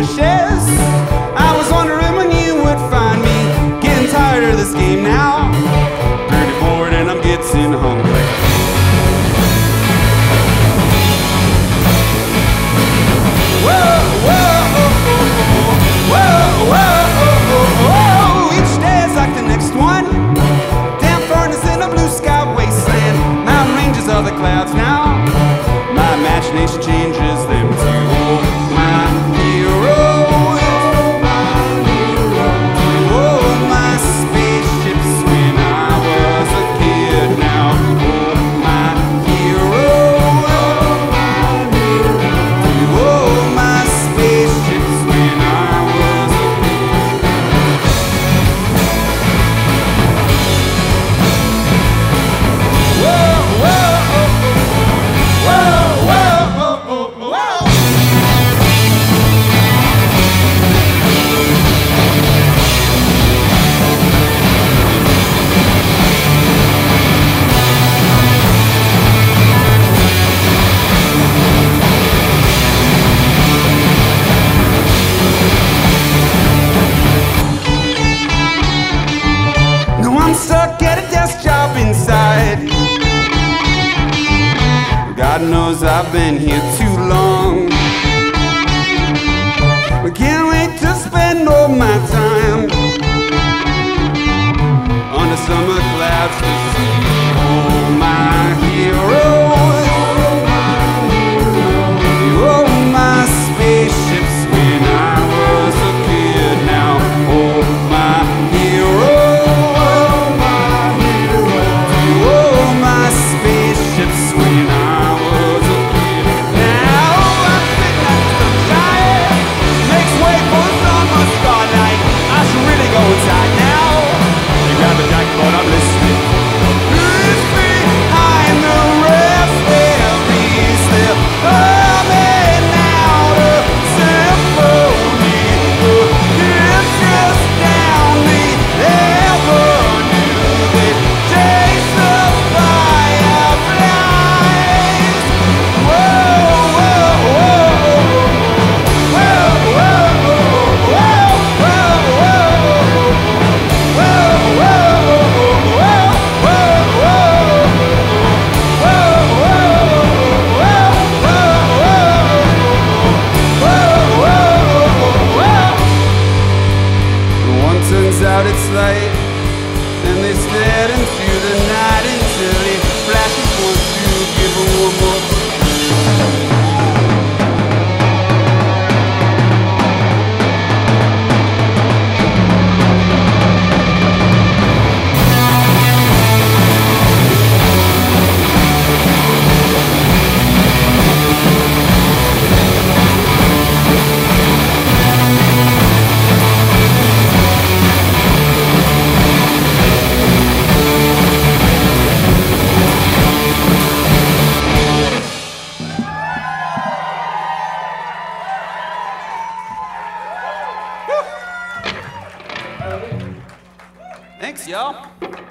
bushes. I was wondering when you would find me. Getting tired of this game now. Pretty bored and I'm getting hungry. Whoa, whoa, whoa, whoa, whoa, whoa. Each day is like the next one. Damn furnace in a blue sky wasteland. Mountain ranges are the clouds now. My imagination changes. God knows I've been here too long. But can't wait to spend all my time Next. Yeah.